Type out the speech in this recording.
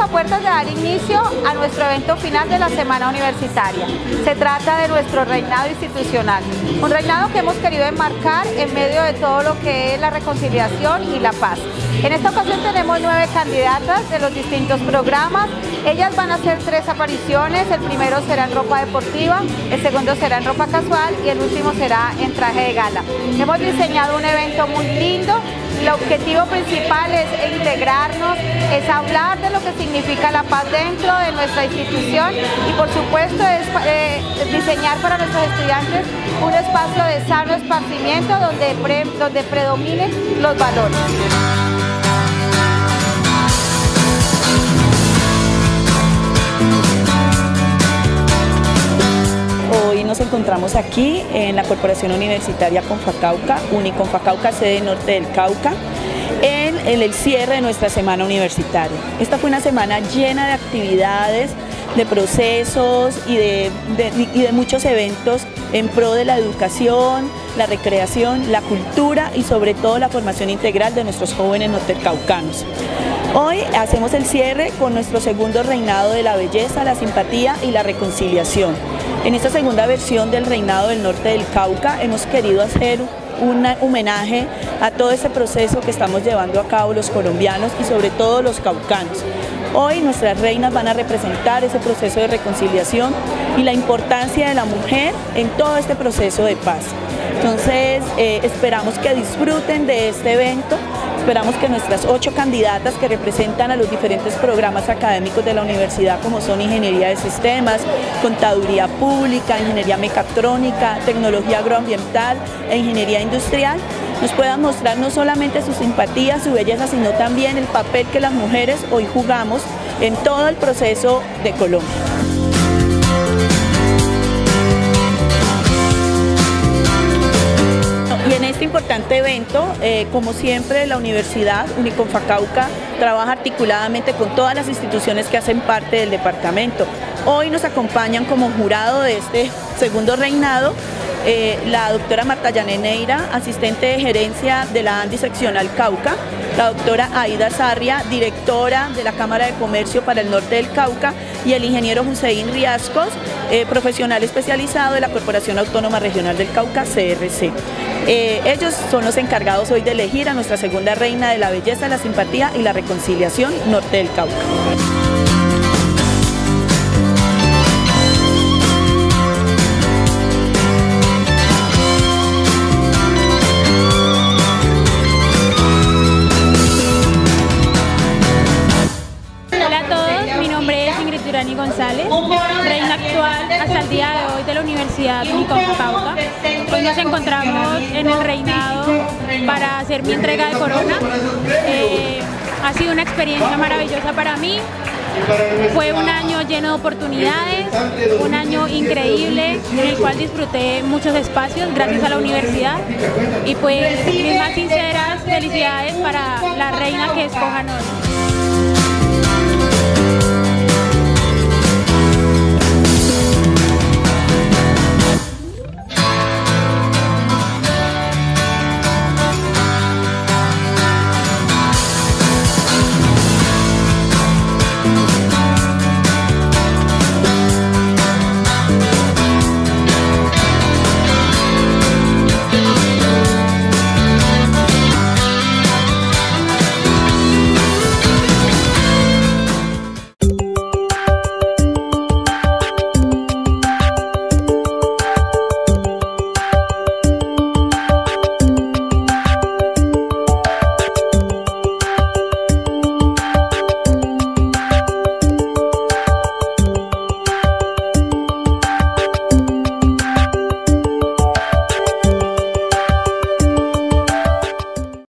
antes de dar inicio a nuestro evento final de la Semana Universitaria. Se trata de nuestro reinado institucional, un reinado que hemos querido enmarcar en medio de todo lo que es la reconciliación y la paz. En esta ocasión tenemos nueve candidatas de los distintos programas. Ellas van a hacer tres apariciones, el primero será en ropa deportiva, el segundo será en ropa casual y el último será en traje de gala. Hemos diseñado un evento muy lindo el objetivo principal es integrarnos, es hablar de lo que significa la paz dentro de nuestra institución y por supuesto es eh, diseñar para nuestros estudiantes un espacio de sano esparcimiento donde, donde predominen los valores. Encontramos aquí en la Corporación Universitaria Confacauca, Uniconfacauca, sede norte del Cauca, en, el cierre de nuestra semana universitaria. Esta fue una semana llena de actividades, de procesos y de, y de muchos eventos en pro de la educación, la recreación, la cultura y sobre todo la formación integral de nuestros jóvenes nortecaucanos. Hoy hacemos el cierre con nuestro segundo reinado de la belleza, la simpatía y la reconciliación. En esta segunda versión del Reinado del Norte del Cauca hemos querido hacer un homenaje a todo ese proceso que estamos llevando a cabo los colombianos y sobre todo los caucanos. Hoy nuestras reinas van a representar ese proceso de reconciliación y la importancia de la mujer en todo este proceso de paz. Entonces eh, esperamos que disfruten de este evento Esperamos que nuestras ocho candidatas que representan a los diferentes programas académicos de la universidad, como son Ingeniería de Sistemas, Contaduría Pública, Ingeniería Mecatrónica, Tecnología Agroambiental e Ingeniería Industrial, nos puedan mostrar no solamente su simpatía, su belleza, sino también el papel que las mujeres hoy jugamos en todo el proceso de Colombia. Este evento, eh, como siempre, la Universidad Uniconfacauca trabaja articuladamente con todas las instituciones que hacen parte del departamento. Hoy nos acompañan como jurado de este segundo reinado eh, la doctora Marta Yaneneira, asistente de gerencia de la ANDI seccional Cauca, la doctora Aida Sarria, directora de la Cámara de Comercio para el Norte del Cauca y el ingeniero Hussein Riascos, eh, profesional especializado de la Corporación Autónoma Regional del Cauca, CRC. Eh, ellos son los encargados hoy de elegir a nuestra segunda reina de la belleza, la simpatía y la reconciliación norte del Cauca. González, reina hasta el día de hoy de la Universidad Pauta. Hoy nos encontramos en el reinado para hacer mi entrega de corona. Eh, ha sido una experiencia maravillosa para mí. Fue un año lleno de oportunidades, un año increíble en el cual disfruté muchos espacios gracias a la universidad y pues mis más sinceras felicidades para la reina que escojan hoy.